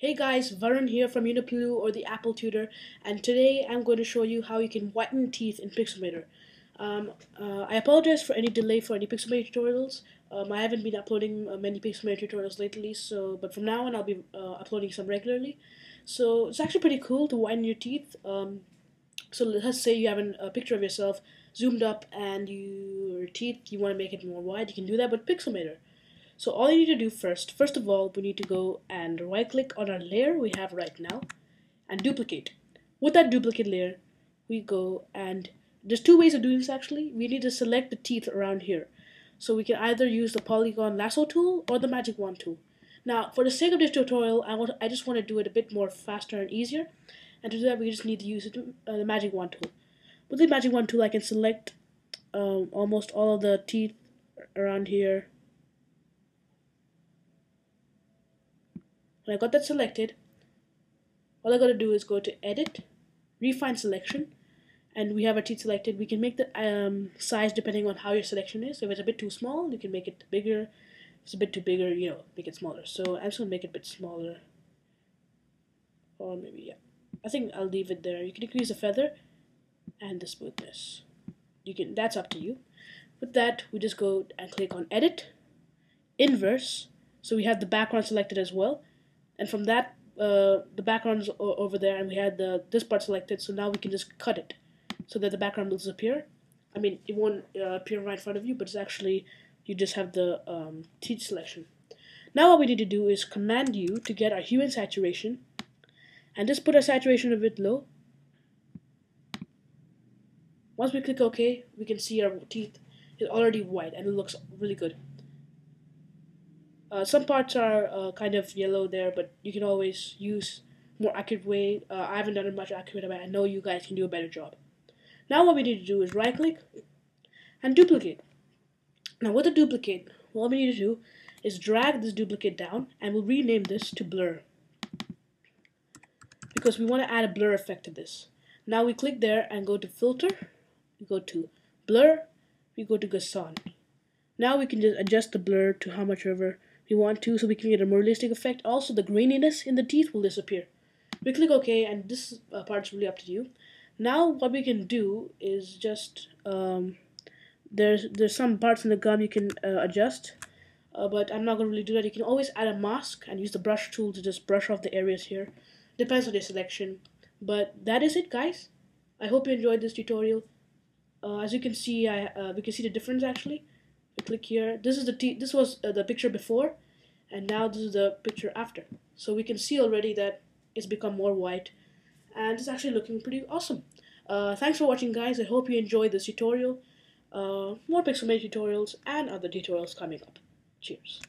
Hey guys, Varun here from Uniploo or the Apple Tutor and today I'm going to show you how you can whiten teeth in Pixelmator. Um, uh, I apologize for any delay for any Pixelmator tutorials. Um, I haven't been uploading uh, many Pixelmator tutorials lately, so but from now on I'll be uh, uploading some regularly. So it's actually pretty cool to whiten your teeth. Um, so let's say you have an, a picture of yourself zoomed up and you, your teeth, you want to make it more wide, you can do that with Pixelmator. So all you need to do first, first of all, we need to go and right click on our layer we have right now and duplicate. With that duplicate layer, we go and there's two ways of doing this actually. We need to select the teeth around here. So we can either use the polygon lasso tool or the magic wand tool. Now, for the sake of this tutorial, I want I just want to do it a bit more faster and easier. And to do that, we just need to use it, uh, the magic wand tool. With the magic wand tool, I can select um, almost all of the teeth around here When I got that selected, all I got to do is go to Edit, Refine Selection, and we have our teeth selected. We can make the um, size depending on how your selection is. If it's a bit too small, you can make it bigger. If it's a bit too bigger, you know, make it smaller. So I'm just to make it a bit smaller. Or maybe, yeah. I think I'll leave it there. You can increase the feather and the smoothness. You can. That's up to you. With that, we just go and click on Edit, Inverse. So we have the background selected as well and from that uh, the background is over there and we had the this part selected so now we can just cut it so that the background will disappear. I mean it won't uh, appear right in front of you but it's actually you just have the um, teeth selection. Now what we need to do is command U to get our hue and saturation and just put our saturation a bit low. Once we click OK we can see our teeth is already white and it looks really good uh, some parts are uh, kind of yellow there, but you can always use more accurate way. Uh, I haven't done it much accurate, but I know you guys can do a better job. Now what we need to do is right click and duplicate. Now with the duplicate, what we need to do is drag this duplicate down and we'll rename this to blur because we want to add a blur effect to this. Now we click there and go to filter, we go to blur, we go to Gaussian. Now we can just adjust the blur to how much ever we want to so we can get a more realistic effect. Also, the graininess in the teeth will disappear. We click OK, and this uh, part's really up to you. Now, what we can do is just um, there's there's some parts in the gum you can uh, adjust, uh, but I'm not to really do that. You can always add a mask and use the brush tool to just brush off the areas here. Depends on your selection. But that is it, guys. I hope you enjoyed this tutorial. Uh, as you can see, I uh, we can see the difference actually click here. This is the t this was uh, the picture before and now this is the picture after. So we can see already that it's become more white and it's actually looking pretty awesome. Uh, thanks for watching guys. I hope you enjoyed this tutorial. Uh, more Pixelmator tutorials and other tutorials coming up. Cheers